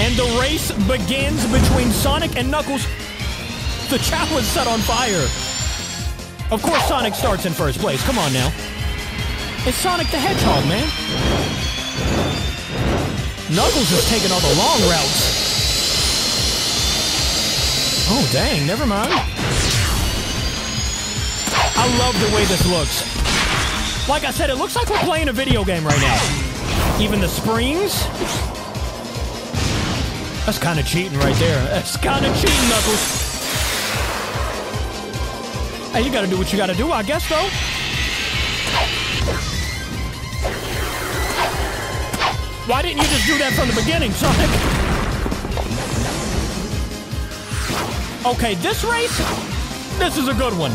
And the race begins between Sonic and Knuckles. The chat was set on fire. Of course, Sonic starts in first place. Come on now. It's Sonic the Hedgehog, man. Knuckles is taking all the long routes. Oh, dang, never mind. I love the way this looks. Like I said, it looks like we're playing a video game right now. Even the springs. That's kind of cheating right there. That's kind of cheating, Knuckles. Hey, you gotta do what you gotta do, I guess, though. Why didn't you just do that from the beginning, Sonic? Okay, this race, this is a good one.